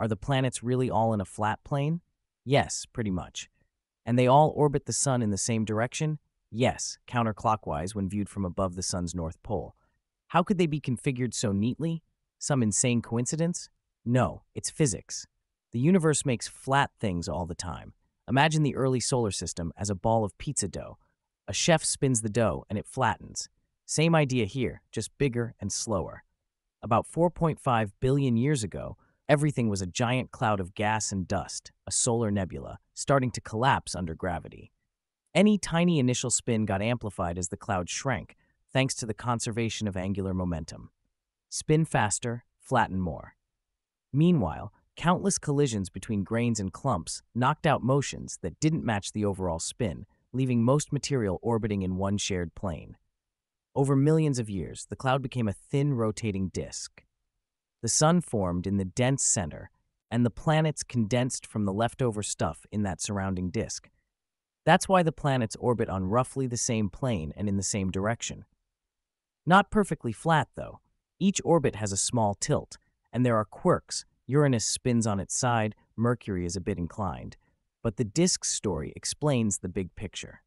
Are the planets really all in a flat plane? Yes, pretty much. And they all orbit the sun in the same direction? Yes, counterclockwise when viewed from above the sun's north pole. How could they be configured so neatly? Some insane coincidence? No, it's physics. The universe makes flat things all the time. Imagine the early solar system as a ball of pizza dough. A chef spins the dough and it flattens. Same idea here, just bigger and slower. About 4.5 billion years ago, everything was a giant cloud of gas and dust, a solar nebula, starting to collapse under gravity. Any tiny initial spin got amplified as the cloud shrank, thanks to the conservation of angular momentum. Spin faster, flatten more. Meanwhile, countless collisions between grains and clumps knocked out motions that didn't match the overall spin, leaving most material orbiting in one shared plane. Over millions of years, the cloud became a thin rotating disk. The sun formed in the dense center, and the planets condensed from the leftover stuff in that surrounding disk. That's why the planets orbit on roughly the same plane and in the same direction. Not perfectly flat, though. Each orbit has a small tilt, and there are quirks. Uranus spins on its side, Mercury is a bit inclined. But the disk's story explains the big picture.